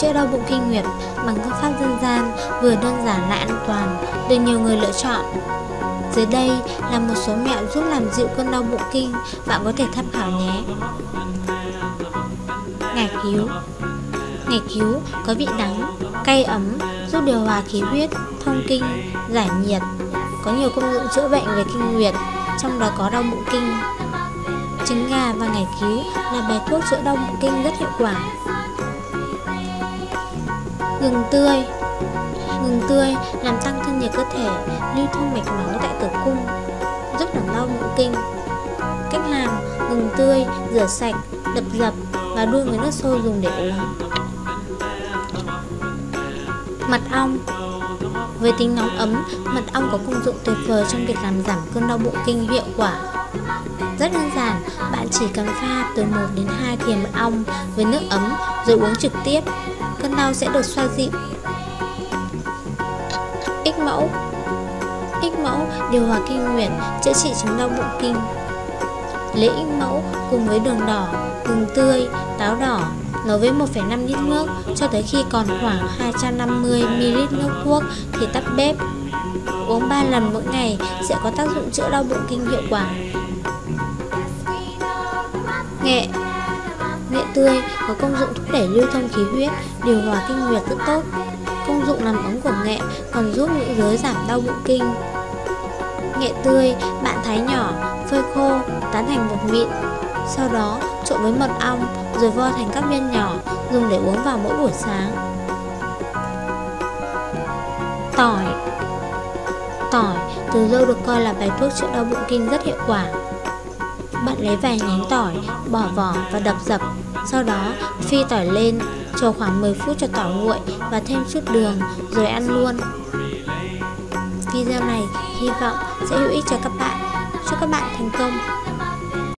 chữa đau bụng kinh nguyệt bằng phương pháp dân gian vừa đơn giản lại an toàn, được nhiều người lựa chọn. Dưới đây là một số mẹo giúp làm dịu cơn đau bụng kinh, bạn có thể tham khảo nhé. Ngải cứu Ngải cứu có vị đắng, cay ấm, giúp điều hòa khí huyết, thông kinh, giải nhiệt, có nhiều công dụng chữa bệnh về kinh nguyệt, trong đó có đau bụng kinh. Trứng gà và ngải cứu là bài thuốc chữa đau bụng kinh rất hiệu quả. Gừng tươi Gừng tươi làm tăng thân nhiệt cơ thể, lưu thông mạch máu tại tử cung, giúp giảm đau bụng kinh. Cách làm: gừng tươi rửa sạch, đập dập và đun với nước sôi dùng để uống. Mật ong Với tính nóng ấm, mật ong có công dụng tuyệt vời trong việc làm giảm cơn đau bụng kinh hiệu quả. Rất đơn giản, bạn chỉ cần pha từ 1 đến 2 thìa mật ong với nước ấm rồi uống trực tiếp. Cơn đau sẽ được xoa dịu. Ích mẫu Ích mẫu điều hòa kinh nguyệt, chữa trị chứng đau bụng kinh. Lấy ích mẫu cùng với đường đỏ, gừng tươi, táo đỏ nấu với 1,5 lít nước cho tới khi còn khoảng 250ml nước thuốc thì tắt bếp. Uống 3 lần mỗi ngày sẽ có tác dụng chữa đau bụng kinh hiệu quả. Nghệ tươi có công dụng thúc đẩy lưu thông khí huyết, điều hòa kinh nguyệt rất tốt. Công dụng làm ấm của nghệ còn giúp nữ giới giảm đau bụng kinh. Nghệ tươi bạn thái nhỏ, phơi khô, tán thành bột mịn. Sau đó trộn với mật ong rồi vo thành các viên nhỏ dùng để uống vào mỗi buổi sáng. Tỏi Tỏi từ lâu được coi là bài thuốc chữa đau bụng kinh rất hiệu quả. Bạn lấy vài nhánh tỏi, bỏ vỏ và đập dập. Sau đó phi tỏi lên, chờ khoảng 10 phút cho tỏi nguội và thêm chút đường rồi ăn luôn. Video này hy vọng sẽ hữu ích cho các bạn. Chúc các bạn thành công!